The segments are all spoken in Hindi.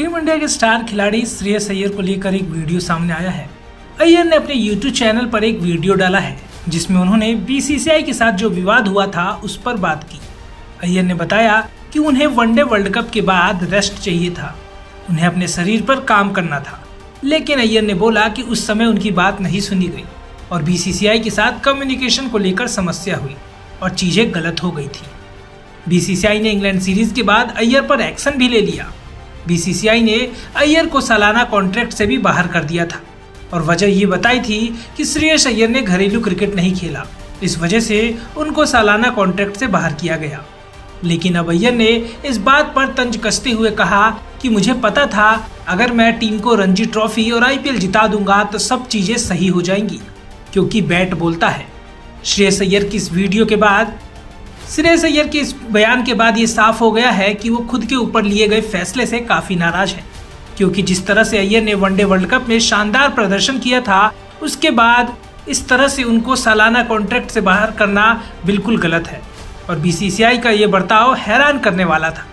टीम इंडिया के स्टार खिलाड़ी श्रेयस अय्यर को लेकर एक वीडियो सामने आया है। अय्यर ने अपने यूट्यूब चैनल पर एक वीडियो डाला है, जिसमें उन्होंने बीसीसीआई के साथ जो विवाद हुआ था, उस पर बात की। अय्यर ने बताया कि उन्हें वनडे वर्ल्ड कप के बाद रेस्ट चाहिए था। उन्हें अपने शरीर पर काम करना था। लेकिन अय्यर ने बोला कि उस समय उनकी बात नहीं सुनी गई और बीसीसीआई के साथ कम्युनिकेशन को लेकर समस्या हुई और चीज़ें गलत हो गई थी। बीसीसीआई ने इंग्लैंड सीरीज़ के बाद अय्यर पर एक्शन भी ले लिया। बीसीसीआई ने अय्यर को सालाना कॉन्ट्रैक्ट से भी बाहर कर दिया था। और वजह ये बताई थी कि श्रेयस अय्यर ने घरेलू क्रिकेट नहीं खेला। इस वजह से उनको सालाना कॉन्ट्रैक्ट से बाहर किया गया। लेकिन अब अय्यर ने इस बात पर तंज कसते हुए कहा कि मुझे पता था, अगर मैं टीम को रणजी ट्रॉफी और आईपीएल जिता दूँगा तो सब चीज़ें सही हो जाएँगी, क्योंकि बैट बोलता है। श्रेयस अय्यर की इस वीडियो के बाद श्रेयस अय्यर के इस बयान के बाद ये साफ़ हो गया है कि वो खुद के ऊपर लिए गए फैसले से काफ़ी नाराज़ है। क्योंकि जिस तरह से अय्यर ने वनडे वर्ल्ड कप में शानदार प्रदर्शन किया था, उसके बाद इस तरह से उनको सालाना कॉन्ट्रैक्ट से बाहर करना बिल्कुल गलत है। और बीसीसीआई का ये बर्ताव हैरान करने वाला था।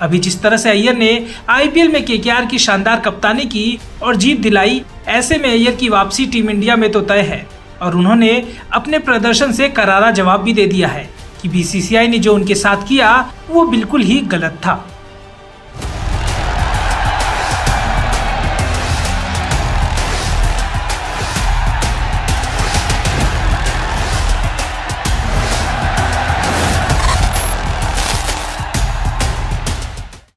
अभी जिस तरह से अय्यर ने आईपीएल में केकेआर की शानदार कप्तानी की और जीत दिलाई, ऐसे में अय्यर की वापसी टीम इंडिया में तो तय है। और उन्होंने अपने प्रदर्शन से करारा जवाब भी दे दिया है। कि बीसीसीआई ने जो उनके साथ किया वो बिल्कुल ही गलत था।